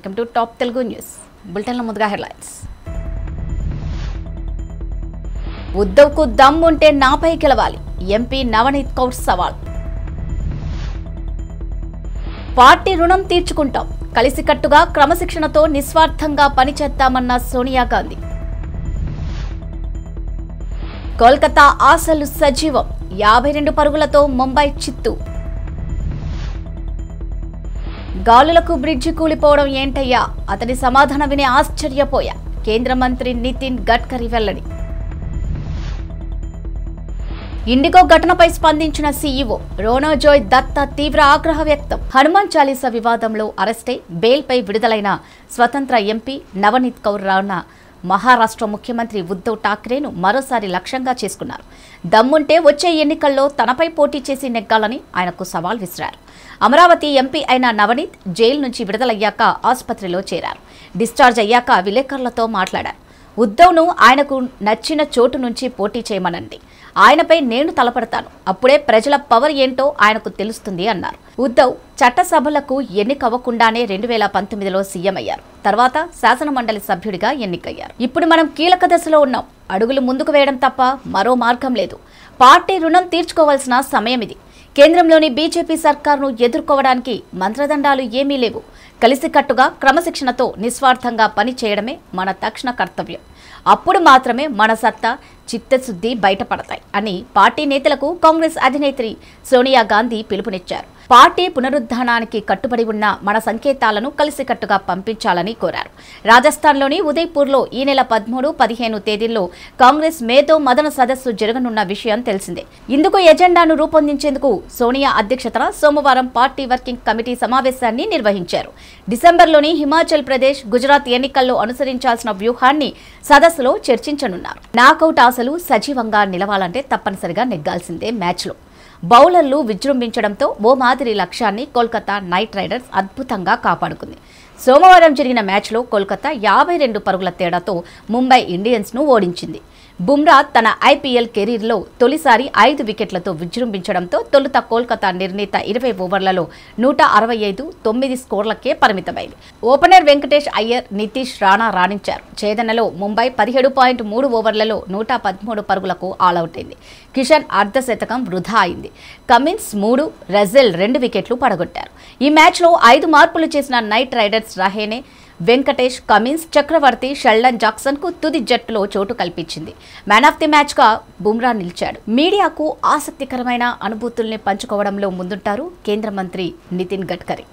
Welcome to top Telugu news. బులెటిన్ల ముందుగా headlines. ఉద్దవ్కు dum ఉంటే నాపై గెలవాలి. ఎంపీ నవనీత్ కౌర్ సవాల్. పార్టీ రుణం తీర్చుకుంటాం. కలిసికట్టుగా క్రమశిక్షణతో నిస్వార్థంగా పనిచేద్దామన్న సోనియా గాంధీ. కోల్కతా ఆశలు సజీవం. యాభై రెండు పరుగులతో ముంబై చిత్తు. గాలులకు బ్రిడ్జి కూలిపోవడం ఏంటయ్యా? అతని సమాధానం విని ఆశ్చర్యపోయా. కేంద్ర మంత్రి నితిన్ గడ్కరీ వెల్లడి. ఇండిగో ఘటనపై స్పందించిన సీఈఓ రోనోజోయ్ దత్తా తీవ్ర ఆగ్రహ వ్యక్తం. హనుమాన్ చాలీసా వివాదంలో అరెస్టై బెయిల్పై విడుదలైన స్వతంత్ర ఎంపీ నవనీత్ కౌర్ రానా మహారాష్ట్ర ముఖ్యమంత్రి ఉద్దవ్ ఠాక్రేను మరోసారి లక్ష్యంగా చేసుకున్నారు. దమ్ముంటే వచ్చే ఎన్నికల్లో తనపై పోటీ చేసి నెగ్గాలని ఆయనకు సవాల్ విసిరారు. అమరావతి ఎంపీ అయిన నవనీత్ జైలు నుంచి విడుదలయ్యాక ఆసుపత్రిలో చేరారు. డిశ్చార్జ్ అయ్యాక విలేకరులతో మాట్లాడారు. ఉద్దవ్ను ఆయనకు నచ్చిన చోటు నుంచి పోటీ చేయమనండి ఆయనపై నేను తలపడతాను. అప్పుడే ప్రజల పవర్ ఏంటో ఆయనకు తెలుస్తుంది అన్నారు. ఉద్దవ్ చట్టసభలకు ఎన్నికవ్వకుండానే రెండు వేల పంతొమ్మిదిలో సీఎం అయ్యారు. తర్వాత శాసనమండలి సభ్యుడిగా ఎన్నికయ్యారు. ఇప్పుడు మనం కీలక దశలో ఉన్నాం. అడుగులు ముందుకు వేయడం తప్ప మరో మార్గం లేదు. పార్టీ రుణం తీర్చుకోవాల్సిన సమయం ఇది. కేంద్రంలోని బీజేపీ సర్కారును ఎదుర్కోవడానికి మంత్రదండాలు ఏమీ లేవు. కలిసికట్టుగా క్రమశిక్షణతో నిస్వార్థంగా పని చేయడమే మన తక్షణ కర్తవ్యం. అప్పుడు మాత్రమే మన సత్తా చిత్తశుద్ధి బయటపడతాయి అని పార్టీ నేతలకు కాంగ్రెస్ అధినేత్రి సోనియా గాంధీ పిలుపునిచ్చారు. పార్టీ పునరుద్ధానానికి కట్టుబడి ఉన్న మన సంకేతాలను కలిసికట్టుగా పంపించాలని కోరారు. రాజస్థాన్లోని ఉదయ్పూర్లో ఈ నెల పదమూడు పదిహేను తేదీల్లో కాంగ్రెస్ మేధో మదన సదస్సు జరగనున్న విషయం తెలిసిందే. ఇందుకు ఎజెండాను రూపొందించేందుకు సోనియా అధ్యక్షతన సోమవారం పార్టీ వర్కింగ్ కమిటీ సమావేశాన్ని నిర్వహించారు. డిసెంబర్లోని హిమాచల్ ప్రదేశ్ గుజరాత్ ఎన్నికల్లో అనుసరించాల్సిన వ్యూహాన్ని సదస్సులో చర్చించనున్నారు. నాకౌట్ ఆశలు సజీవంగా నిలవాలంటే తప్పనిసరిగా నెగ్గాల్సిందే మ్యాచ్లో. బౌలర్లు విజృంభించడంతో ఓ మాదిరి లక్ష్యాన్ని కోల్కతా నైట్ రైడర్స్ అద్భుతంగా కాపాడుకుంది. సోమవారం జరిగిన మ్యాచ్లో కోల్కతా యాభై రెండు పరుగుల తేడాతో ముంబై ఇండియన్స్ను ఓడించింది. బుమ్రా తన ఐపీఎల్ కెరీర్లో తొలిసారి ఐదు వికెట్లతో విజృంభించడంతో తొలుత కోల్కతా నిర్ణీత ఇరవై ఓవర్లలో నూట అరవై ఐదు తొమ్మిది స్కోర్లకే పరిమితమైంది. ఓపెనర్ వెంకటేష్ అయ్యర్ నితీష్ రాణా రాణించారు. ఛేదనలో ముంబై పదిహేడు పాయింట్ మూడు ఓవర్లలో నూట పదమూడు పరుగులకు ఆలౌట్ అయింది. కిషన్ అర్ధశతకం వృధా అయింది. కమిన్స్ మూడు రెజెల్ రెండు వికెట్లు పడగొట్టారు. ఈ మ్యాచ్లో ఐదు మార్పులు చేసిన Knight Riders Rahane Venkatesh Cummins Chakravarthy Sheldon జాక్సన్కు తుది జట్టులో చోటు కల్పించింది. మ్యాన్ ఆఫ్ ది మ్యాచ్గా బుమ్రా నిలిచాడు. మీడియాకు ఆసక్తికరమైన అనుభూతుల్ని పంచుకోవడంలో ముందుంటారు కేంద్ర మంత్రి నితిన్ గడ్కరీ.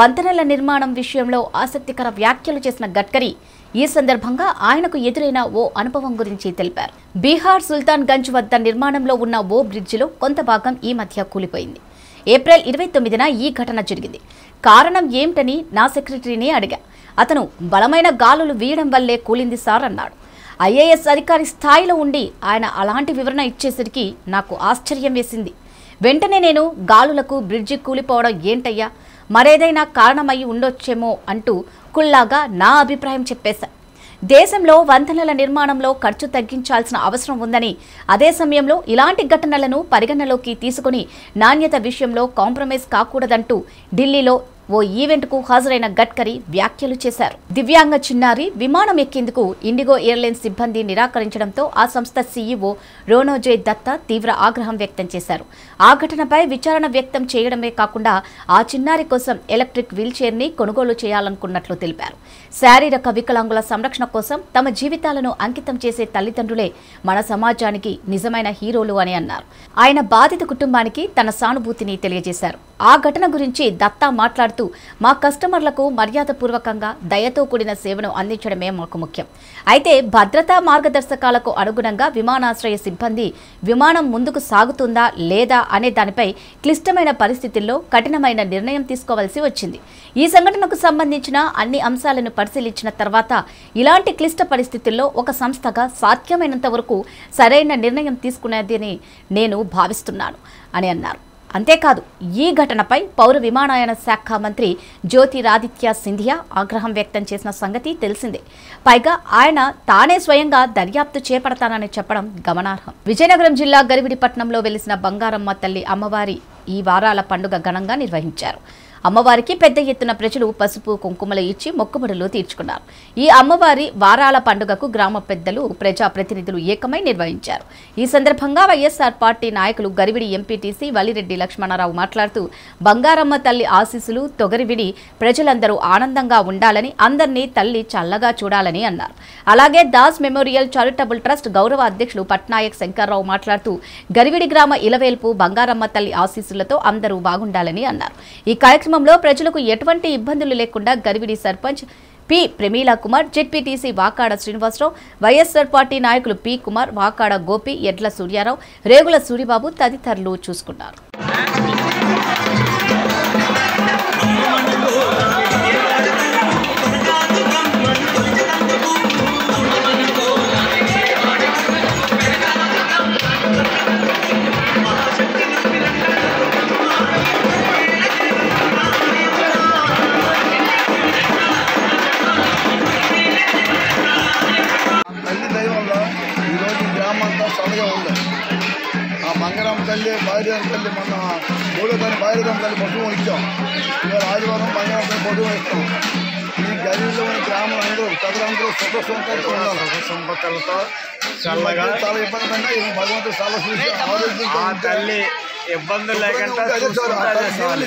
వంతెనల నిర్మాణం విషయంలో ఆసక్తికర వ్యాఖ్యలు చేసిన గడ్కరీ ఈ సందర్భంగా ఆయనకు ఎదురైన ఓ అనుభవం గురించి తెలిపారు. బీహార్ సుల్తాన్ గంజ్ వద్ద నిర్మాణంలో ఉన్న ఓ బ్రిడ్జిలో కొంత భాగం ఈ మధ్య కూలిపోయింది. ఏప్రిల్ ఇరవై తొమ్మిదిన ఈ ఘటన జరిగింది. కారణం ఏమిటని నా సెక్రటరీని అడిగా. అతను బలమైన గాలులు వీయడం వల్లే కూలింది సార్ అన్నాడు. ఐఏఎస్ అధికారి స్థాయిలో ఉండి ఆయన అలాంటి వివరణ ఇచ్చేసరికి నాకు ఆశ్చర్యం వేసింది. వెంటనే నేను గాలులకు బ్రిడ్జి కూలిపోవడం ఏంటయ్యా? మరేదైనా కారణమై ఉండొచ్చేమో అంటూ కుల్లాగా నా అభిప్రాయం చెప్పేశా. దేశంలో వంతెనల నిర్మాణంలో ఖర్చు తగ్గించాల్సిన అవసరం ఉందని అదే సమయంలో ఇలాంటి ఘటనలను పరిగణలోకి తీసుకుని నాణ్యత విషయంలో కాంప్రమైజ్ కాకూడదంటూ ఢిల్లీలో ఓ ఈవెంట్కు హాజరైన గడ్కరీ వ్యాఖ్యలు చేశారు. దివ్యాంగ చిన్నారి విమానం ఎక్కేందుకు ఇండిగో ఎయిర్లైన్స్ సిబ్బంది నిరాకరించడంతో ఆ సంస్థ సీఈఓ రోనోజయ్ దత్తా తీవ్ర ఆగ్రహం వ్యక్తం చేశారు. ఆ ఘటనపై విచారణ వ్యక్తం చేయడమే కాకుండా ఆ చిన్నారి కోసం ఎలక్ట్రిక్ వీల్ చైర్ని కొనుగోలు చేయాలనుకున్నట్లు తెలిపారు. శారీరక వికలాంగుల సంరక్షణ కోసం తమ జీవితాలను అంకితం చేసే తల్లిదండ్రులే మన సమాజానికి నిజమైన హీరోలు అని అన్నారు. ఆయన బాధిత కుటుంబానికి తన సానుభూతిని తెలియజేశారు. ఆ ఘటన గురించి దత్తా మాట్లాడుతూ మా కస్టమర్లకు మర్యాదపూర్వకంగా దయతో కూడిన సేవను అందించడమే మాకు ముఖ్యం. అయితే భద్రతా మార్గదర్శకాలకు అనుగుణంగా విమానాశ్రయ సిబ్బంది విమానం ముందుకు సాగుతుందా లేదా అనే దానిపై క్లిష్టమైన పరిస్థితుల్లో కఠినమైన నిర్ణయం తీసుకోవాల్సి వచ్చింది. ఈ సంఘటనకు సంబంధించిన అన్ని అంశాలను పరిశీలించిన తర్వాత ఇలాంటి క్లిష్ట పరిస్థితుల్లో ఒక సంస్థగా సాధ్యమైనంత వరకు సరైన నిర్ణయం తీసుకునేదని నేను భావిస్తున్నాను అని అన్నారు. అంతేకాదు ఈ ఘటనపై పౌర విమానయాన శాఖ మంత్రి జ్యోతిరాదిత్య సింధియా ఆగ్రహం వ్యక్తం చేసిన సంగతి తెలిసిందే. పైగా ఆయన తానే స్వయంగా దర్యాప్తు చేపడతానని చెప్పడం గమనార్హం. విజయనగరం జిల్లా గరివిడిపట్నంలో వెలిసిన బంగారమ్మ తల్లి అమ్మవారి ఈ వారాల పండుగ ఘనంగా నిర్వహించారు. అమ్మవారికి పెద్ద ఎత్తున ప్రజలు పసుపు కుంకుమలు ఇచ్చి మొక్కుబడులు తీర్చుకున్నారు. ఈ అమ్మవారి వారాల పండుగకు గ్రామ పెద్దలు ప్రజాప్రతినిధులు ఏకమై నిర్వహించారు. ఈ సందర్భంగా వైఎస్ఆర్ పార్టీ నాయకులు గరివిడి ఎంపీటీసీ వలిరెడ్డి లక్ష్మణరావు మాట్లాడుతూ బంగారమ్మ తల్లి ఆశీస్సులు తొగరివిడి ప్రజలందరూ ఆనందంగా ఉండాలని అందరినీ తల్లి చల్లగా చూడాలని అన్నారు. అలాగే దాస్ మెమోరియల్ చారిటబుల్ ట్రస్ట్ గౌరవ అధ్యక్షులు పట్నాయక్ శంకర్రావు మాట్లాడుతూ గరివిడి గ్రామ ఇలవేల్పు బంగారమ్మ తల్లి ఆశీస్సులతో అందరూ బాగుండాలని అన్నారు. ఈ కార్యక్రమం కార్యక్రమంలో ప్రజలకు ఎటువంటి ఇబ్బందులు లేకుండా Garividi sarpanch P. Pramila Kumar ZPTC Vakada Srinivasarao YSR party నాయకులు పి. కుమార్ వాకాడ గోపి ఎడ్ల సూర్యారావు రేగుల సూరిబాబు తదితరులు చూసుకున్నారు. బైరవం తల్లి పశువు ఇచ్చాం. ఇవాళ ఆదివారం తల్లి పశువు ఇస్తాం. ఈ గరీలో ఉన్న గ్రామం అందరూ ప్రజలందరూ సుఖ సంపత్తులతో ఉండాలి. సంపత్తులతో చల్లగా చాలా ఇబ్బంది పడినా భగవంతుడు చాలా చూసి తల్లి ఇబ్బందులు లేకుండా. ఆ తల్లి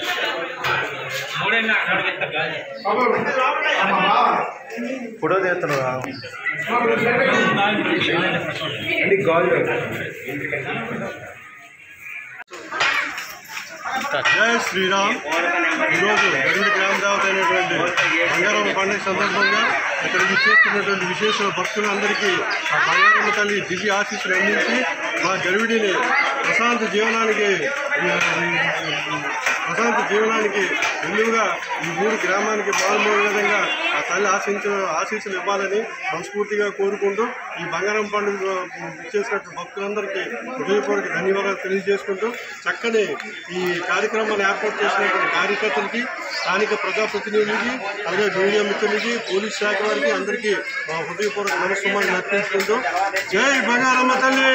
జై బంగారం తల్లి జై. వీడియో చేస్తారా ఫోటో తీస్తున్నాడు జై శ్రీరామ్. ఈరోజు రెండు గ్రామ దేవత అయినటువంటి బంగారమ్మ పండుగ సందర్భంగా ఇక్కడ చేస్తున్నటువంటి విశేష భక్తులందరికీ ఆ బంగారమ్మ తల్లి దివ్య ఆశీస్సులు అందించి మా గర్విడిని ప్రశాంత జీవనానికి ప్రశాంత జీవనానికి ముందుగా ఈ ఊరు గ్రామానికి మారుమూల విధంగా ఆ తల్లి ఆశించిన ఆశీస్సులు ఇవ్వాలని మనస్ఫూర్తిగా కోరుకుంటూ ఈ బంగారం పండుగ ఇచ్చేసినట్టు భక్తులందరికీ హృదయపూర్వక ధన్యవాదాలు తెలియజేసుకుంటూ చక్కని ఈ కార్యక్రమాన్ని ఏర్పాటు చేసినటువంటి కార్యకర్తలకి స్థానిక ప్రజాప్రతినిధులకి అలాగే మీడియా మిత్రులకి పోలీస్ శాఖ వారికి అందరికీ మా హృదయపూర్వక నమస్కారాలు అర్పించుకుంటూ జై బంగారమ్మ తల్లి!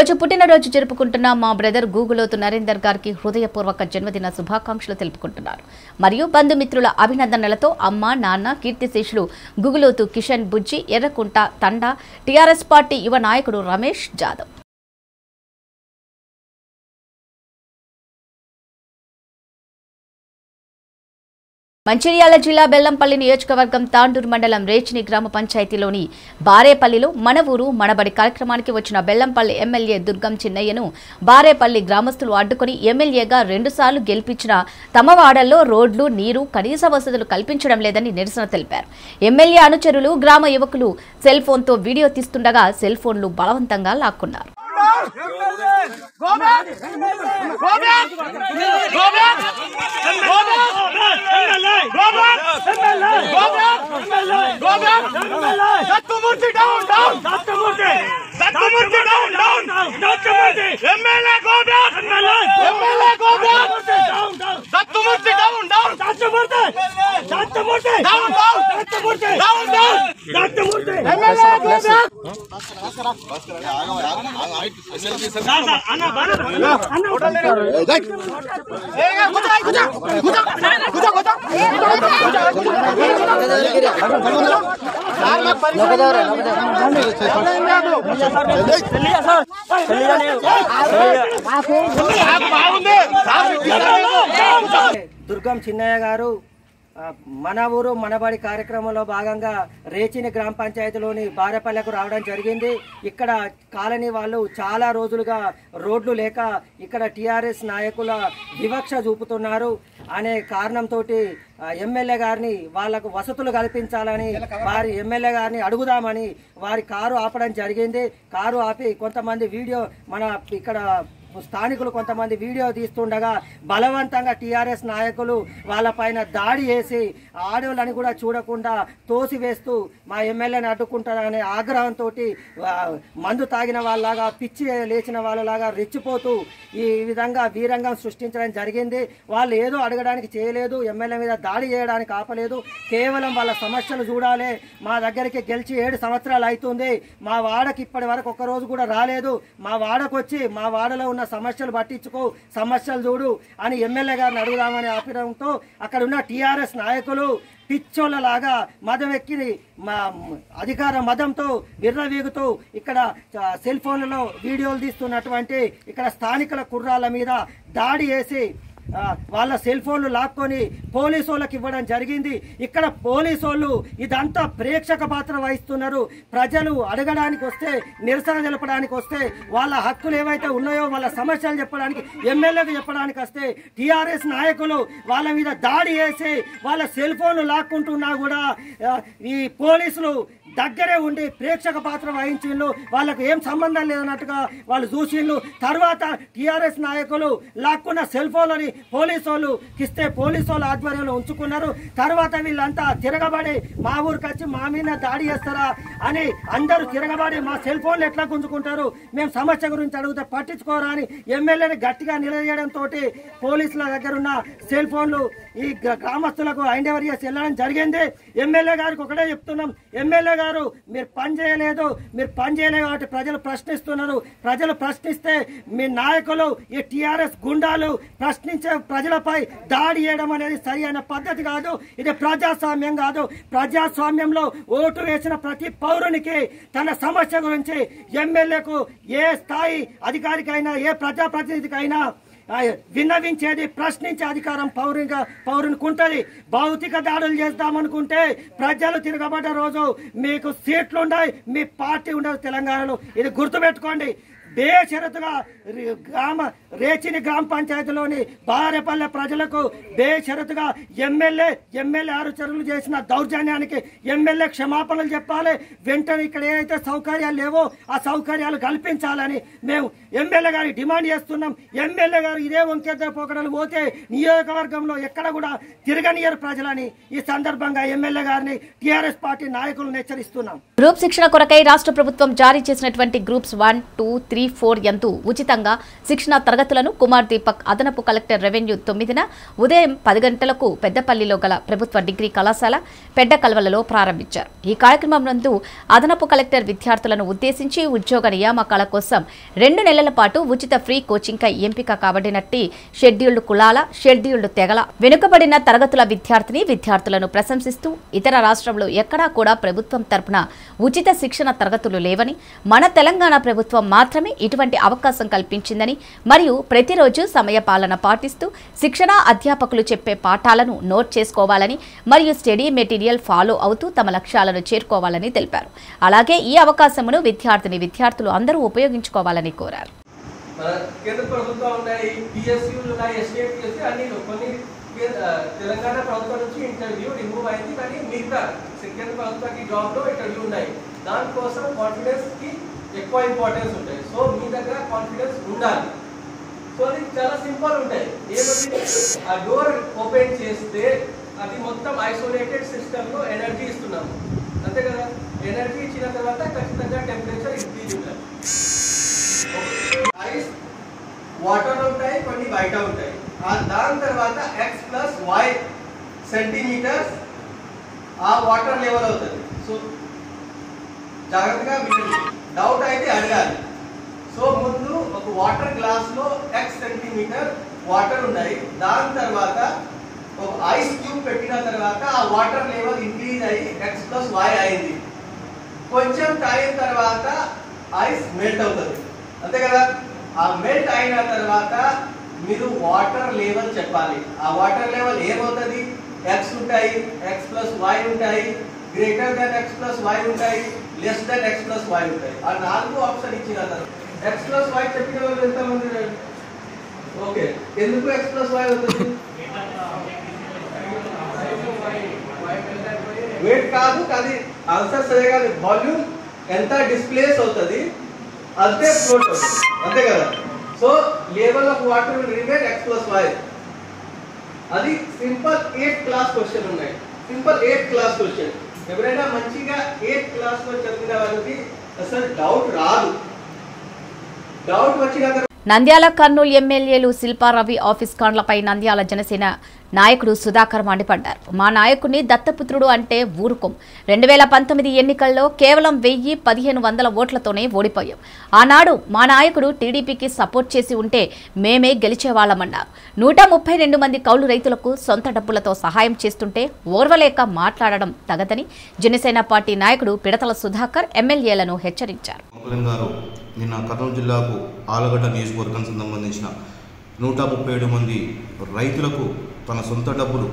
ఈరోజు రోజు పుట్టినరోజు జరుపుకుంటున్న మా బ్రదర్ గూగులోతు నరేందర్ గారికి హృదయపూర్వక జన్మదిన శుభాకాంక్షలు తెలుపుకుంటున్నారు. మరియు బంధుమిత్రుల అభినందనలతో అమ్మ నాన్న కీర్తిశేషులు గుగులోతు కిషన్ బుజ్జి ఎర్రకుంట తండా టీఆర్ఎస్ పార్టీ యువ నాయకుడు రమేష్ జాదవ్. మంచిర్యాల జిల్లా బెల్లంపల్లి నియోజకవర్గం తాండూరు మండలం రేచిని గ్రామ పంచాయతీలోని బారేపల్లిలో మన ఊరు మనబడి కార్యక్రమానికి వచ్చిన బెల్లంపల్లి ఎమ్మెల్యే దుర్గం చిన్నయ్యను బారేపల్లి గ్రామస్తులు అడ్డుకుని ఎమ్మెల్యేగా రెండుసార్లు గెలిపించిన తమ వాడల్లో రోడ్లు నీరు కనీస వసతులు కల్పించడం లేదని నిరసన తెలిపారు. ఎమ్మెల్యే అనుచరులు గ్రామ యువకులు సెల్ ఫోన్తో వీడియో తీస్తుండగా సెల్ ఫోన్లు బలవంతంగా లాక్కున్నారు. Govind Govind Govind Govind Govind Dattamurthy down down Dattamurthy Dattamurthy down down Dattamurthy MLA Govind MLA Govind Dattamurthy down down Dattamurthy Dattamurthy down down Dattamurthy down down Dattamurthy MLA Govind Durgam Chinnaiah గారు ఆ, మన ఊరు మనబడి కార్యక్రమంలో భాగంగా రేచిని గ్రామ పంచాయతీలోని బారెపల్లెకు రావడం జరిగింది. ఇక్కడ కాలనీ వాళ్ళు చాలా రోజులుగా రోడ్లు లేక ఇక్కడ టీఆర్ఎస్ నాయకుల వివక్ష చూపుతున్నారు. అనే కారణంతో ఎమ్మెల్యే గారిని వాళ్ళకు వసతులు కల్పించాలని వారి ఎమ్మెల్యే గారిని అడుగుదామని వారి కారు ఆపడం జరిగింది. కారు ఆపి కొంతమంది వీడియో మన ఇక్కడ స్థానికులు కొంతమంది వీడియో తీస్తుండగా బలవంతంగా టీఆర్ఎస్ నాయకులు వాళ్ళపైన దాడి చేసి ఆడవాళ్ళని కూడా చూడకుండా తోసివేస్తూ మా ఎమ్మెల్యేని అడ్డుకుంటారనే ఆగ్రహంతో మందు తాగిన వాళ్ళలాగా పిచ్చి లేచిన వాళ్ళలాగా రెచ్చిపోతూ ఈ విధంగా వీరంగం సృష్టించడం జరిగింది. వాళ్ళు ఏదో అడగడానికి చేయలేదు ఎమ్మెల్యే మీద దాడి చేయడానికి ఆపలేదు. కేవలం వాళ్ళ సమస్యలు చూడాలి. మా దగ్గరికి గెలిచి ఏడు సంవత్సరాలు అవుతుంది. మా వాడకి ఇప్పటి వరకు ఒక్కరోజు కూడా రాలేదు. మా వాడకు వచ్చి మా వాడలో ఉన్న సమస్యలు పట్టించుకో సమస్యలు చూడు అని ఎమ్మెల్యే గారిని అడుగుదామని ఆపడంతో అక్కడ ఉన్న టీఆర్ఎస్ నాయకులు పిచ్చోళ్ళలాగా మదం ఎక్కి మా అధికార మదంతో విర్రవీగుతూ ఇక్కడ సెల్ ఫోన్లలో వీడియోలు తీస్తున్నటువంటి ఇక్కడ స్థానికుల కుర్రాళ్ళ మీద దాడి చేసి వాళ్ళ సెల్ ఫోన్లు లాక్కొని పోలీసు వాళ్ళకి ఇవ్వడం జరిగింది. ఇక్కడ పోలీసు వాళ్ళు ఇదంతా ప్రేక్షక పాత్ర వహిస్తున్నారు. ప్రజలు అడగడానికి వస్తే నిరసన తెలపడానికి వస్తే వాళ్ళ హక్కులు ఏవైతే ఉన్నాయో వాళ్ళ సమస్యలు చెప్పడానికి ఎమ్మెల్యేకు చెప్పడానికి వస్తే టీఆర్ఎస్ నాయకులు వాళ్ళ మీద దాడి చేసి వాళ్ళ సెల్ ఫోన్లు లాక్కుంటున్నా కూడా ఈ పోలీసులు దగ్గరే ఉండి ప్రేక్షక పాత్ర వహించిండ్రు. వాళ్ళకు ఏం సంబంధం లేదన్నట్టుగా వాళ్ళు చూసిండ్రు. తర్వాత టీఆర్ఎస్ నాయకులు లాక్కున్న సెల్ ఫోన్లని పోలీసు వాళ్ళు ఇస్తే పోలీసు వాళ్ళు ఆధ్వర్యంలో ఉంచుకున్నారు. తర్వాత వీళ్ళంతా తిరగబడి మా ఊరికి వచ్చి మా మీద దాడి చేస్తారా అని అందరూ తిరగబడి మా సెల్ ఫోన్లు ఎట్లా గుంజుకుంటారు? మేము సమస్య గురించి అడిగితే పట్టించుకోరా అని ఎమ్మెల్యేని గట్టిగా నిలదీయడంతో పోలీసుల దగ్గర ఉన్న సెల్ ఫోన్లు ఈ గ్రామస్తులకు ఐండెవర్ చేసి వెళ్ళడం జరిగింది. ఎమ్మెల్యే గారికి ఒకటే చెప్తున్నాం. ఎమ్మెల్యే గారు మీరు పని చేయలేదు. మీరు పని చేయలేదు కాబట్టి ప్రజలు ప్రశ్నిస్తున్నారు. ప్రజలు ప్రశ్నిస్తే మీ నాయకులు ఈ టీఆర్ఎస్ గుండాలు ప్రశ్నించే ప్రజలపై దాడి చేయడం అనేది సరి అయిన పద్ధతి కాదు. ఇది ప్రజాస్వామ్యం కాదు. ప్రజాస్వామ్యంలో ఓటు వేసిన ప్రతి పౌరునికి తన సమస్య గురించి ఎమ్మెల్యేకు ఏ స్థాయి అధికారికైనా ఏ ప్రజాప్రతినిధికైనా విన్నవించేది ప్రశ్నించే అధికారం పౌరునిగా పౌరునికి ఉంటుంది భౌతిక దాడులు చేస్తామనుకుంటే ప్రజలు తిరగబడ్డ రోజు మీకు సీట్లు ఉన్నాయి మీ పార్టీ ఉండదు తెలంగాణలో. ఇది గుర్తుపెట్టుకోండి. బేషరతుగా రి- గ్రామ రేచిని గ్రామ పంచాయతీలోని భార్యపల్లె ప్రజలకు బేషరతుగా ఎమ్మెల్యే ఎమ్మెల్యే ఆలోచనలు చేసిన దౌర్జన్యానికి ఎమ్మెల్యే క్షమాపణలు చెప్పాలి. వెంటనే ఇక్కడ ఏదైతే సౌకర్యాలు లేవో ఆ సౌకర్యాలు కల్పించాలని మేము ఎమ్మెల్యే గారికి డిమాండ్ చేస్తున్నాం. ఎమ్మెల్యే గారు ఇదే వంకెద్ద పోకడలు పోతే నియోజకవర్గంలో ఎక్కడ కూడా తిరగనియరు ప్రజలని. ఈ సందర్భంగా ఎమ్మెల్యే గారిని టీఆర్ఎస్ పార్టీ నాయకులను హెచ్చరిస్తున్నాం. గ్రూప్ శిక్షణ కొరకై రాష్ట్ర ప్రభుత్వం జారీ చేసినటువంటి groups one two three four ఎందు ఉచితంగా శిక్షణ తరగతులను కుమార్ దీపక్ అదనపు కలెక్టర్ రెవెన్యూ తొమ్మిదిన ఉదయం పది గంటలకు పెద్దపల్లిలో గల ప్రభుత్వ డిగ్రీ కళాశాల పెద్ద కల్వలలో ప్రారంభించారు. ఈ కార్యక్రమం నందు అదనపు కలెక్టర్ విద్యార్థులను ఉద్దేశించి ఉద్యోగ నియామకాల కోసం రెండు నెలల పాటు ఉచిత ఫ్రీ కోచింగ్కై ఎంపిక కాబడినట్టి షెడ్యూల్డ్ కులాల షెడ్యూల్డ్ తెగల వెనుకబడిన తరగతుల విద్యార్థిని విద్యార్థులను ప్రశంసిస్తూ ఇతర రాష్ట్రంలో ఎక్కడా కూడా ప్రభుత్వం తరపున ఉచిత శిక్షణ తరగతులు లేవని మన తెలంగాణ ప్రభుత్వం మాత్రమే ఇటువంటి అవకాశం కల్పించిందని మరియు ప్రతిరోజు సమయపాలన పాటిస్తూ శిక్షణ అధ్యాపకులు చెప్పే పాఠాలను నోట్ చేసుకోవాలని మరియు స్టడీ మెటీరియల్ ఫాలో అవుతూ తమ లక్ష్యాలను చేరుకోవాలని తెలిపారు. అలాగే ఈ అవకాశమును విద్యార్థిని విద్యార్థులు అందరూ ఉపయోగించుకోవాలని కోరారు. కేంద్ర ప్రభుత్వం ఉన్నాయి. పిఎస్యూలు ఉన్నాయి ఎస్టీఎం పిఎస్సీ అన్ని కొన్ని తెలంగాణ ప్రభుత్వం నుంచి ఇంటర్వ్యూ రిమూవ్ అయింది. కానీ మిగతా కేంద్ర ప్రభుత్వానికి జాబ్లో ఇంటర్వ్యూ ఉన్నాయి. దానికోసం కాన్ఫిడెన్స్కి ఎక్కువ ఇంపార్టెన్స్ ఉంటాయి. సో మీ దగ్గర కాన్ఫిడెన్స్ ఉండాలి. సో అది చాలా సింపుల్ ఉంటాయి. ఏమంటే ఆ డోర్ ఓపెన్ చేస్తే అది మొత్తం ఐసోలేటెడ్ సిస్టమ్లో ఎనర్జీ ఇస్తున్నాము. అంతే కదా? ఎనర్జీ ఇచ్చిన తర్వాత ఖచ్చితంగా టెంపరేచర్ ఇంక్రీజ్ ఉంటుంది ఐస్ వాటర్ ఉంటాయి కొన్ని బయట ఉంటాయి. ఆ దాని తర్వాత ఎక్స్ ప్లస్ వై సెంటీమీటర్స్ ఆ వాటర్ లెవెల్ అవుతుంది. సో జాగ్రత్తగా వినండి. డౌట్ అయితే అడగాలి. సో ముందు ఒక వాటర్ గ్లాస్లో ఎక్స్ సెంటీమీటర్ వాటర్ ఉన్నాయి దాని తర్వాత ఒక ఐస్ క్యూబ్ పెట్టిన తర్వాత ఆ వాటర్ లెవెల్ ఇంక్రీజ్ అయ్యి ఎక్స్ ప్లస్ వై అయింది. కొంచెం టైం తర్వాత ఐస్ మెల్ట్ అవుతుంది. అంతే కదా? ఆ మెల్ట్ అయిన తర్వాత మీరు వాటర్ లెవెల్ చెప్పాలి. ఆ వాటర్ లెవెల్ ఏమవుతుంది? ఎక్స్ ఉంటాయి ఎక్స్ ప్లస్ వై ఉంటాయి greater than X plus Y ఉంటాయి. Less than X plus Y ఉంటాయి ఆ నాలుగు ఆప్షన్ ఇచ్చిన తర్వాత ఎక్స్ ప్లస్ వై చెప్పిన వాళ్ళు ఎంతమంది ఓకే ఎందుకు ఎక్స్ ప్లస్ వై అవుతుంది వెయిట్ కాదు అది ఆన్సర్ సరే కాదు వాల్యూమ్ ఎంత డిస్ప్లేస్ అవుతుంది అంతే ఫ్లోట్ అవుతుంది. అంతే కదా? So level of water will remain X plus Y అది సింపుల్ ఎయిత్ క్లాస్ క్వశ్చన్ ఉన్నాయి. సింపుల్ ఎయిత్ క్లాస్ క్వశ్చన్ ఎవరైనా మంచిగా ఎయిత్ క్లాస్లో చదివిన వాళ్ళకి అసలు డౌట్ రాదు. డౌట్ వచ్చిన నంద్యాల కర్నూలు ఎమ్మెల్యేలు శిల్పారవి ఆఫీస్ కాండ్లపై నంద్యాల జనసేన నాయకుడు సుధాకర్ మండిపడ్డారు. మా నాయకుడిని దత్తపుత్రుడు అంటే ఊరుకోం. రెండు వేల పంతొమ్మిది ఎన్నికల్లో కేవలం వెయ్యి పదిహేను వందల ఓట్లతోనే ఓడిపోయాం. ఆనాడు మా నాయకుడు టీడీపీకి సపోర్ట్ చేసి ఉంటే మేమే గెలిచేవాళ్ళమన్నారు నూట ముప్పై రెండు మంది కౌలు రైతులకు సొంత డబ్బులతో సహాయం చేస్తుంటే ఓర్వలేక మాట్లాడడం తగదని జనసేన పార్టీ నాయకుడు పిడతల సుధాకర్ ఎమ్మెల్యేలను హెచ్చరించారు. నిన్న కర్నూలు జిల్లాకు ఆలగడ్డ నియోజకవర్గానికి సంబంధించిన నూట ముప్పై ఏడు మంది రైతులకు తన సొంత డబ్బులు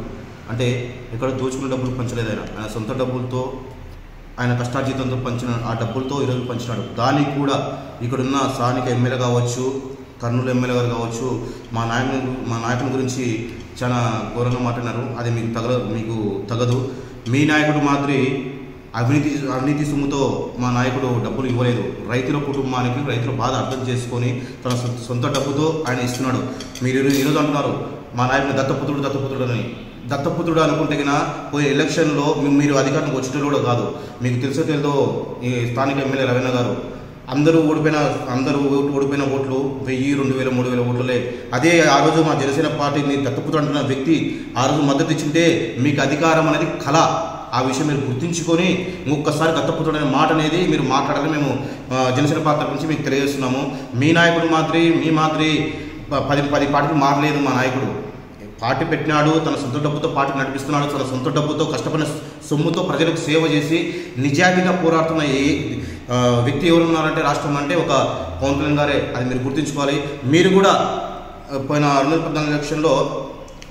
అంటే ఎక్కడ దోచుకున్న డబ్బులు పంచలేదు ఆయన. ఆయన సొంత డబ్బులతో ఆయన కష్టార్జితంతో పంచిన ఆ డబ్బులతో ఈరోజు పంచినాడు. దానికి కూడా ఇక్కడున్న స్థానిక ఎమ్మెల్యే కావచ్చు కర్నూలు ఎమ్మెల్యే గారు కావచ్చు మా నాయకుని మా నాయకుని గురించి చాలా ఘోరంగా మాట్లాడినారు. అది మీకు తగల మీకు తగదు. మీ నాయకుడు మాదిరి అవినీతి అవినీతి సొమ్ముతో మా నాయకుడు డబ్బులు ఇవ్వలేదు. రైతుల కుటుంబానికి రైతుల బాధ అర్థం చేసుకొని తన సొంత- సొంత డబ్బుతో ఆయన ఇస్తున్నాడు. మీరు ఈరోజు అంటున్నారు మా నాయకుడు దత్తపుత్రుడు దత్తపుత్రుడు అని. దత్తపుత్రుడు అనుకుంటే కన్నా పోయే ఎలక్షన్లో మీరు అధికారానికి వచ్చేటోడు కూడా కాదు. మీకు తెలిసో తెలుదో ఈ స్థానిక ఎమ్మెల్యే రవీణ గారు. అందరూ ఓడిపోయిన అందరూ ఓటు- ఓడిపోయిన ఓట్లు వెయ్యి రెండు వేల మూడు వేల ఓట్లలే. అదే ఆ రోజు మా జనసేన పార్టీని దత్తపుత్రుడు అంటున్న వ్యక్తి ఆ రోజు మద్దతు ఇచ్చింటే మీకు అధికారం అనేది కళ. ఆ విషయం మీరు గుర్తుంచుకొని ఒక్కసారి దత్తపుత్రుడు అనే మాట అనేది మీరు మాట్లాడాలని మేము జనసేన పార్టీ నుంచి మీకు తెలియజేస్తున్నాము. మీ నాయకుడు మాదిరి మీ మాదిరి ప- పది పది పార్టీలు మారలేదు మా నాయకుడు. పార్టీ పెట్టినాడు తన సొంత డబ్బుతో పార్టీ నడిపిస్తున్నాడు తన సొంత డబ్బుతో కష్టపడిన సొమ్ముతో ప్రజలకు సేవ చేసి నిజాయితీగా పోరాడుతున్న ఏ వ్యక్తి ఎవరున్నారంటే రాష్ట్రం అంటే ఒక పవన్ కళ్యాణ్ గారే అది మీరు గుర్తుంచుకోవాలి. మీరు కూడా పోయిన రెండు వేల పద్నాలుగు ఎలక్షన్లో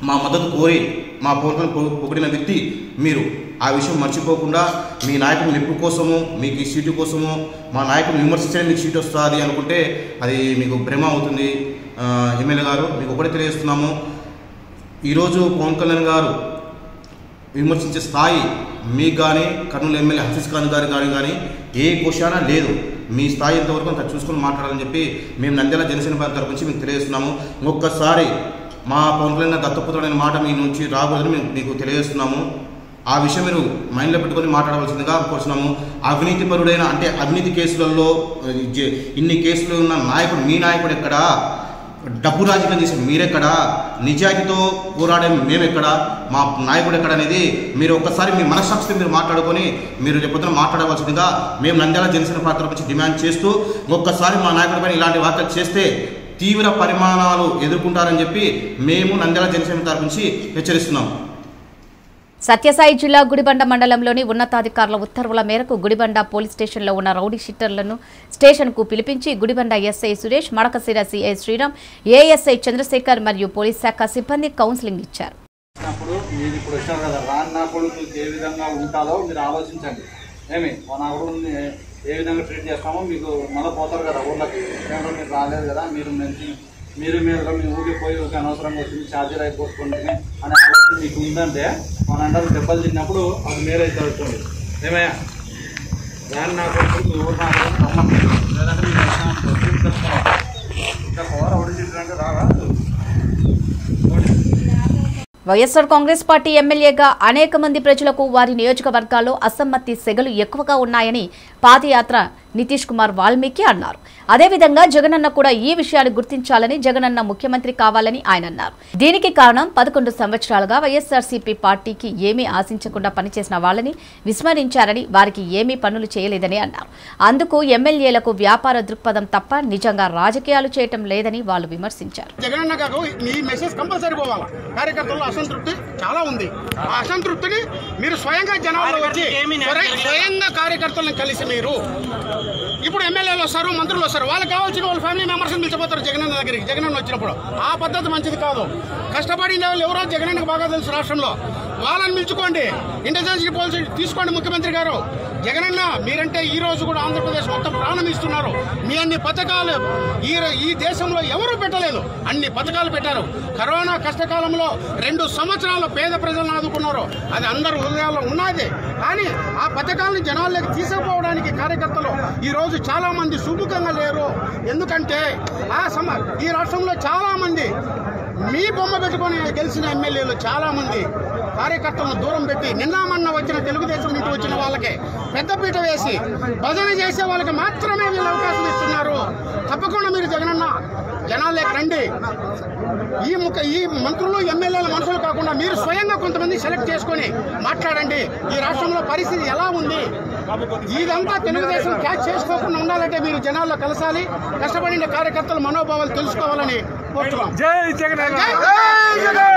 మా మద్దతు కోరి మా పవన్ కళ్యాణ్ పొగిడిన వ్యక్తి మీరు. ఆ విషయం మర్చిపోకుండా మీ నాయకుని నిప్పు కోసము మీకు ఈ సీటు కోసము మా నాయకుడిని విమర్శించే మీకు సీట్ వస్తుంది అనుకుంటే అది మీకు భ్రమ అవుతుంది. ఎమ్మెల్యే గారు మీకు ఒకటే తెలియజేస్తున్నాము. ఈరోజు పవన్ కళ్యాణ్ గారు విమర్శించే స్థాయి మీకు కానీ కర్నూలు ఎమ్మెల్యే హఫీజ్ ఖాన్ గారి కానీ కానీ ఏ క్వశ్చన లేదు. మీ స్థాయి ఎంతవరకు అంత చూసుకొని మాట్లాడాలని చెప్పి మేము నంద్యాల జనసేన పార్టీ తరపు నుంచి మీకు తెలియజేస్తున్నాము. ఒక్కసారి మా పవన్ కళ్యాణ్ దత్తపుత్రుడైన మాట మీ నుంచి రాకూడదని మేము మీకు తెలియజేస్తున్నాము. ఆ విషయం మీరు మైండ్లో పెట్టుకొని మాట్లాడవలసిందిగా కోరుతున్నాము అవినీతిపరుడైన అంటే అవినీతి కేసులలో ఇన్ని కేసులు ఉన్న నాయకుడు మీ నాయకుడు ఎక్కడా? డబ్బు రాజకీయం చేసి మీరెక్కడ? నిజాయితీతో పోరాడే మేమెక్కడ? మా నాయకుడు ఎక్కడ అనేది మీరు ఒక్కసారి మీ మనస్సాక్షితో మీరు మాట్లాడుకొని మీరు రేపొద్దున మాట్లాడవలసిందిగా మేము నంద్యాల జనసేన పాత్ర నుంచి డిమాండ్ చేస్తూ ఒక్కసారి మా నాయకుడి పైన ఇలాంటి వార్తలు చేస్తే తీవ్ర పరిమాణాలు ఎదుర్కొంటారని చెప్పి మేము నంద్యాల జనసేన తరపు నుంచి హెచ్చరిస్తున్నాం. సత్యసాయి జిల్లా గుడిబండ మండలంలోని ఉన్నతాధికారుల ఉత్తర్వుల మేరకు గుడిబండ పోలీస్ స్టేషన్లో ఉన్న రౌడీ షీటర్లను స్టేషన్కు పిలిపించి Gudibanda SI Suresh Madakasira CI Sriram ASI Chandrasekhar మరియు పోలీస్ శాఖ సిబ్బంది కౌన్సిలింగ్ ఇచ్చారు. ఏ విధంగా ట్రీట్ చేస్తామో మీకు మళ్ళీ పోతారు కదా ఊళ్ళకి మీరు రాలేదు కదా మీరు మంచి మీరు మీరుగా మీ ఊరికి పోయి ఒక అనవసరంగా వచ్చింది ఛార్జర్ అయిపోతుంది అనే ఆలోచన మీకు ఉందంటే మన అండర్ దెబ్బలు తిన్నప్పుడు అది మేలైతే అవుతుంది ఏమయ్యా? దాన్ని నా కొడుకు ఊరు నా లేదంటే ఇంకా పోరా ఒడిచిట్టు రారా? వైఎస్ఆర్ కాంగ్రెస్ పార్టీ ఎమ్మెల్యేగా అనేక మంది ప్రజలకు వారి నియోజకవర్గాల్లో అసమ్మతి సెగలు ఎక్కువగా ఉన్నాయని పాదయాత్ర నితీష్ కుమార్ వాల్మీకి అన్నారు. అదేవిధంగా జగనన్న కూడా ఈ విషయాన్ని గుర్తించాలని జగనన్న ముఖ్యమంత్రి కావాలని ఆయన అన్నారు. దీనికి కారణం పదకొండు సంవత్సరాలుగా వైఎస్ఆర్సీపీ పార్టీకి ఏమీ ఆశించకుండా పనిచేసిన వాళ్ళని విస్మరించారని వారికి ఏమీ పనులు చేయలేదని అన్నారు. అందుకు ఎమ్మెల్యేలకు వ్యాపార దృక్పథం తప్ప నిజంగా రాజకీయాలు చేయటం లేదని వాళ్ళు విమర్శించారు. జగనన్న గారు ఈ మెసేజ్ కంపల్సరీ పోవాలా? కార్యకర్తల్లో అసంతృప్తి చాలా ఉంది. ఆ అసంతృప్తిని మీరు స్వయంగా జనాల్లో వచ్చి స్వర- స్వయంగా కార్యకర్తలను కలిసి మీరు ఇప్పుడు ఎమ్మెల్యేలు వస్తారు మంత్రులు వస్తారు వాళ్ళకి కావాల్సిన వాళ్ళ ఫ్యామిలీ మెంబర్స్ పిలిచిపోతారు జగనన్న దగ్గరికి. జగనన్న వచ్చినప్పుడు. ఆ పద్ధతి మంచిది కాదు. కష్టపడిన వాళ్ళు ఎవరో జగనన్నకు బాగా తెలుసు రాష్ట్రంలో. వాళ్ళని పిలుచుకోండి. ఇంటెలిజెన్స్ పాలసీ తీసుకోండి ముఖ్యమంత్రి గారు. జగనన్న మీరంటే ఈ రోజు కూడా ఆంధ్రప్రదేశ్ మొత్తం ప్రాణం ఇస్తున్నారు. మీ అన్ని పథకాలు ఈ ఈ దేశంలో ఎవరు పెట్టలేదు. అన్ని పథకాలు పెట్టారు. కరోనా కష్టకాలంలో రెండు సంవత్సరాలు పేద ప్రజలను ఆదుకున్నారు. అది అందరు హృదయాల్లో ఉన్నది. కానీ ఆ పథకాలను జనాల్లోకి తీసుకుపోవడానికి కార్యకర్తలు ఈ రోజు సుముఖంగా లేరు. ఎందుకంటే ఆ సమ ఈ రాష్ట్రంలో చాలామంది మీ బొమ్మ పెట్టుకొని గెలిచిన ఎమ్మెల్యేలు చాలామంది కార్యకర్తలను దూరం పెట్టి నిన్నామన్న వచ్చిన తెలుగుదేశం నుంచి వచ్చిన వాళ్ళకి పెద్దపీట వేసి భజన చేసే వాళ్ళకి మాత్రమే వీళ్ళు అవకాశం ఇస్తున్నారు. తప్పకుండా మీరు జగనన్న జనాలేకి రండి. ఈ ముఖ ఈ మంత్రులు ఎమ్మెల్యేల మనుషులు కాకుండా మీరు స్వయంగా కొంతమంది సెలెక్ట్ చేసుకొని మాట్లాడండి. ఈ రాష్ట్రంలో పరిస్థితి ఎలా ఉంది? ఇదంతా తెలుగుదేశం క్యాచ్ చేసుకోకుండా ఉండాలంటే మీరు జనాల్లో కలసాలి. కష్టపడిన కార్యకర్తల మనోభావాలు తెలుసుకోవాలని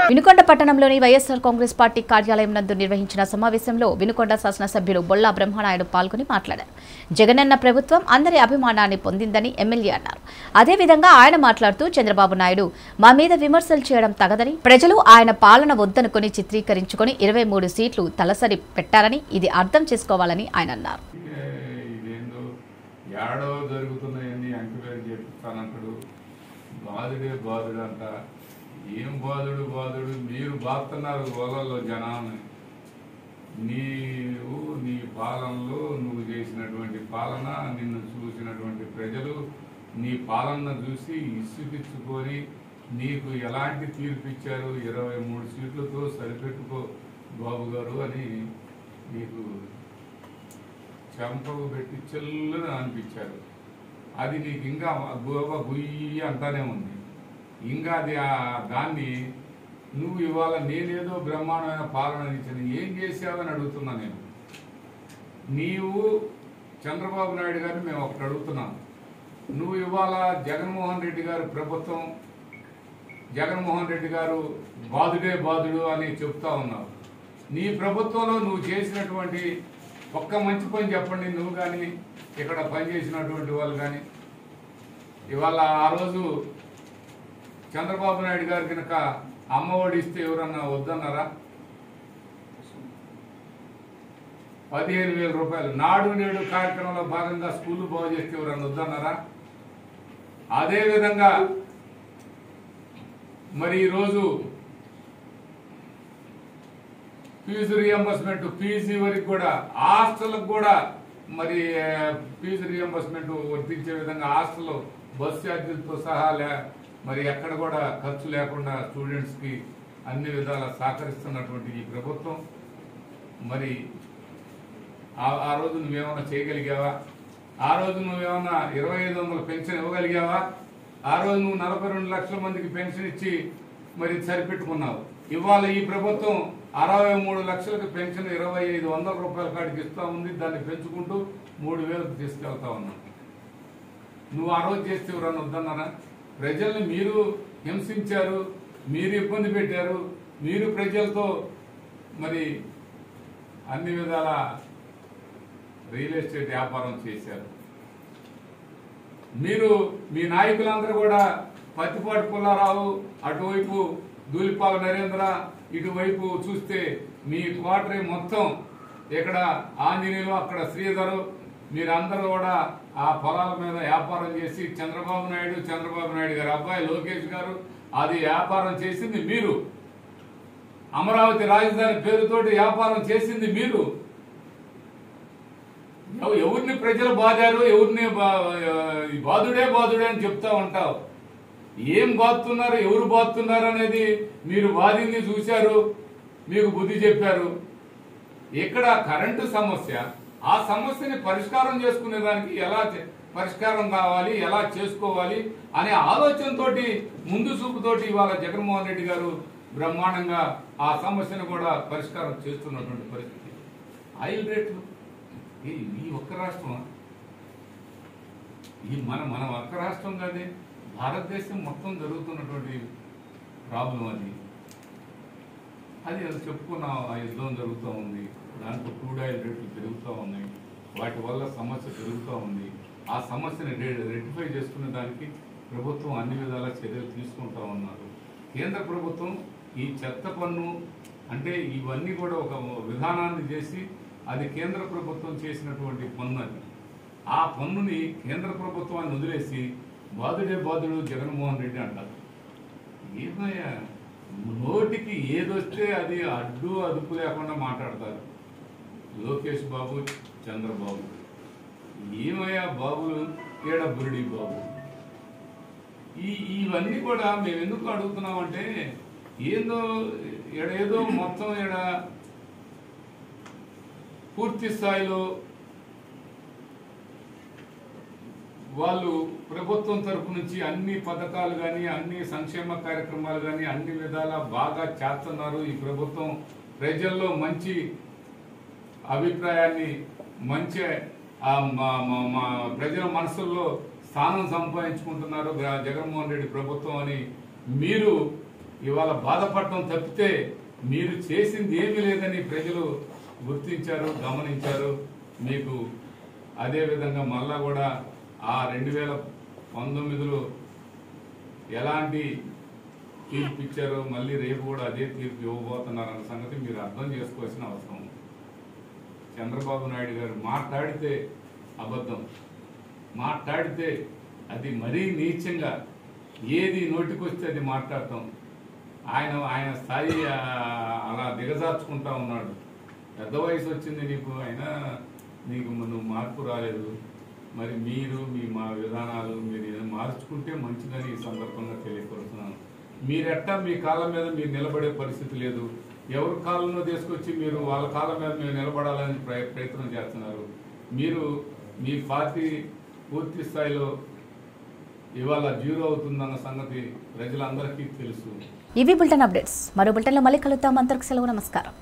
వినుకొండ పట్టణంలోని వైఎస్ఆర్ కాంగ్రెస్ పార్టీ కార్యాలయం నందు నిర్వహించిన సమావేశంలో వినుకొండ శాసనసభ్యులు బొల్లా బ్రహ్మనాయుడు పాల్గొని మాట్లాడారు. జగనన్న ప్రభుత్వం అందరి అభిమానాన్ని పొందిందని ఎమ్మెల్యే అన్నారు. అదేవిధంగా ఆయన మాట్లాడుతూ చంద్రబాబు నాయుడు మా మీద విమర్శలు చేయడం తగదని ప్రజలు ఆయన పాలన వద్దనుకొని చిత్రీకరించుకొని ఇరవై మూడు సీట్లు తలసరి పెట్టారని ఇది అర్థం చేసుకోవాలని ఆయన అన్నారు. బాధుడే బాధుడు అంట ఏం బాధుడు బాధుడు? మీరు బాగుతున్నారు గోళల్లో జనాన్ని నీవు నీ పాలనలో నువ్వు చేసినటువంటి పాలన నిన్ను చూసినటువంటి ప్రజలు నీ పాలన చూసి ఇసుకిచ్చుకొని నీకు ఎలాంటి తీర్పు ఇచ్చారు? ఇరవై మూడు సీట్లతో సరిపెట్టుకో బాబు గారు అని నీకు చెంపకు పెట్టి చెల్లుని అనిపించారు. అది నీకు ఇంకా గోవ గుయ్యి అంతానే ఉంది. ఇంకా అది ఆ- దాన్ని నువ్వు ఇవాళ నేనేదో బ్రహ్మాండమైన పాలన ఇచ్చిన. ఏం చేసావని అడుగుతున్నా నేను. నీవు చంద్రబాబు నాయుడు గారిని మేము ఒకటి అడుగుతున్నాం. నువ్వు ఇవాళ జగన్మోహన్ రెడ్డి గారు ప్రభుత్వం జగన్మోహన్ రెడ్డి గారు బాధుడే బాధుడు అని చెప్తా ఉన్నావు. నీ ప్రభుత్వంలో నువ్వు చేసినటువంటి ఒక్క మంచి పని చెప్పండి. నువ్వు కానీ ఇక్కడ పనిచేసినటువంటి వాళ్ళు కానీ ఇవాళ ఆ రోజు చంద్రబాబు నాయుడు గారు కనుక అమ్మ ఇస్తే ఎవరన్నా వద్దన్నారా? పదిహేను వేల రూపాయలు. నాడు నేడు కార్యక్రమంలో భాగంగా స్కూల్ బాగు చేస్తే ఎవరన్నా వద్దన్నారా? అదేవిధంగా మరి ఈరోజు ఫీజు రియంబర్స్మెంట్ పీజీ వరకు కూడా హాస్టల్కి కూడా మరి ఫీజు రియంబర్స్మెంట్ వర్తించే విధంగా హాస్టల్ బస్ ఛార్జీలతో సహా మరి ఎక్కడ కూడా ఖర్చు లేకుండా స్టూడెంట్స్కి అన్ని విధాలా సహకరిస్తున్నటువంటి ఈ ప్రభుత్వం. మరి ఆ- ఆ రోజు నువ్వేమన్నా చేయగలిగావా? ఆ రోజు నువ్వేమన్నా ఇరవై ఐదు వందల పెన్షన్ ఇవ్వగలిగావా? ఆ రోజు నువ్వు నలభై రెండు లక్షల మందికి పెన్షన్ ఇచ్చి మరి సరిపెట్టుకున్నావు. ఇవాళ ఈ ప్రభుత్వం అరవై మూడు లక్షలకు పెన్షన్ ఇరవై ఐదు వందల రూపాయల కాడికి ఇస్తూ ఉంది. దాన్ని పెంచుకుంటూ మూడు వేలకు తీసుకెళ్తా ఉన్నాం. నువ్వు ఆ రోజు చేస్తే ఎవరన్నా వద్దన్నారా? ప్రజల్ని మీరు హింసించారు మీరు ఇబ్బంది పెట్టారు మీరు ప్రజలతో మరి అన్ని విధాల రియల్ ఎస్టేట్ వ్యాపారం చేశారు. మీరు మీ నాయకులందరూ కూడా పత్తిపాటి పుల్లారావు అటువైపు దూలిపాల నరేంద్ర ఇటువైపు చూస్తే మీ క్వార్టరీ మొత్తం ఇక్కడ ఆంజనేయులు అక్కడ శ్రీధరు మీరందరూ కూడా ఆ పొలాల మీద వ్యాపారం చేసి చంద్రబాబు నాయుడు చంద్రబాబు నాయుడు గారి అబ్బాయి లోకేష్ గారు అది వ్యాపారం చేసింది మీరు. అమరావతి రాజధాని పేరుతోటి వ్యాపారం చేసింది మీరు. ఎవరిని ప్రజలు బాధారు ఎవరిని బా- ఈ బాధుడే బాధుడే అని చెప్తా ఉంటావు. ఏం బాతున్నారు ఎవరు బాతున్నారు అనేది మీరు బాధింది చూశారు మీకు బుద్ధి చెప్పారు. ఇక్కడ కరెంటు సమస్య ఆ సమస్యని పరిష్కారం చేసుకునే దానికి ఎలా పరిష్కారం కావాలి ఎలా చేసుకోవాలి అనే ఆలోచనతోటి ముందు చూపుతోటి ఇవాళ జగన్మోహన్ రెడ్డి గారు బ్రహ్మాండంగా ఆ సమస్యను కూడా పరిష్కారం చేస్తున్నటువంటి పరిస్థితి. ఆయిల్ రేట్లు ఈ ఈ ఒక్క రాష్ట్రం ఈ మన మన ఒక్క రాష్ట్రం కాదే. భారతదేశం మొత్తం జరుగుతున్నటువంటి ప్రాబ్లం అది. అది అది చెప్పుకున్న ఆ యుద్ధం జరుగుతూ ఉంది. దాంట్లో క్రూడ్ ఆయిల్ రేట్లు పెరుగుతూ ఉన్నాయి. వాటి వల్ల సమస్య పెరుగుతూ ఉంది. ఆ సమస్యని రె- రెక్టిఫై చేసుకునే దానికి ప్రభుత్వం అన్ని విధాల చర్యలు తీసుకుంటా ఉన్నారు. కేంద్ర ప్రభుత్వం ఈ చెత్త పన్ను అంటే ఇవన్నీ కూడా ఒక విధానాన్ని చేసి అది కేంద్ర ప్రభుత్వం చేసినటువంటి పన్ను అది. ఆ పన్నుని కేంద్ర ప్రభుత్వాన్ని వదిలేసి బాధుడే బాధుడు జగన్మోహన్ రెడ్డి అంటారు. ఏమయ్యా? నోటికి ఏదొస్తే అది అడ్డు అదుపు లేకుండా మాట్లాడతారు. లోకేష్ బాబు చంద్రబాబు. ఏమయ్యా బాబు? ఏడ బురుడి బాబు? ఈ ఇవన్నీ కూడా మేము ఎందుకు అడుగుతున్నామంటే ఏందో ఏడేదో మొత్తం ఏడ పూర్తి స్థాయిలో వాళ్ళు ప్రభుత్వం తరపు నుంచి అన్ని పథకాలు కానీ అన్ని సంక్షేమ కార్యక్రమాలు కానీ అన్ని విధాలా బాగా చేస్తున్నారు. ఈ ప్రభుత్వం ప్రజల్లో మంచి అభిప్రాయాన్ని మంచి మా- ప్రజల మనసుల్లో స్థానం సంపాదించుకుంటున్నారు జగన్మోహన్ రెడ్డి ప్రభుత్వం అని మీరు ఇవాళ బాధపడటం తప్పితే మీరు చేసింది ఏమీ లేదని ప్రజలు గుర్తించారు గమనించారు. మీకు అదేవిధంగా మళ్ళా కూడా ఆ రెండు వేల పంతొమ్మిదిలో ఎలాంటి తీర్పు ఇచ్చారో మళ్ళీ రేపు కూడా అదే తీర్పు ఇవ్వబోతున్నారన్న సంగతి మీరు అర్థం చేసుకోవాల్సిన అవసరం ఉంది. చంద్రబాబు నాయుడు గారు మాట్లాడితే అబద్ధం. మాట్లాడితే అది మరీ నీచంగా ఏది నోటికొస్తే అది మాట్లాడతాం. ఆయన ఆయన స్థాయి అలా దిగజార్చుకుంటా ఉన్నాడు. పెద్ద వయసు వచ్చింది నీకు అయినా నీకు నువ్వు మార్పు రాలేదు. మరి మీరు మీ మా విధానాలు మీరు ఏదైనా మార్చుకుంటే మంచిదని ఈ సందర్భంగా తెలియపరుస్తున్నాను. మీరెట్టా మీ కాలం మీద మీరు నిలబడే పరిస్థితి లేదు. ఎవరి కాలంలో తీసుకొచ్చి మీరు వాళ్ళ కాలం మీద మీరు నిలబడాలని ప్రయత్నం చేస్తున్నారు. మీరు మీ పార్టీ పూర్తి స్థాయిలో ఇవాళ జీరో అవుతుందన్న సంగతి ప్రజలందరికీ తెలుసు. ఇవి బులెటిన్ అప్డేట్స్. మరో బులెటిన్లో మళ్ళీ కలుద్దాం. అందరికి సెలవు నమస్కారం.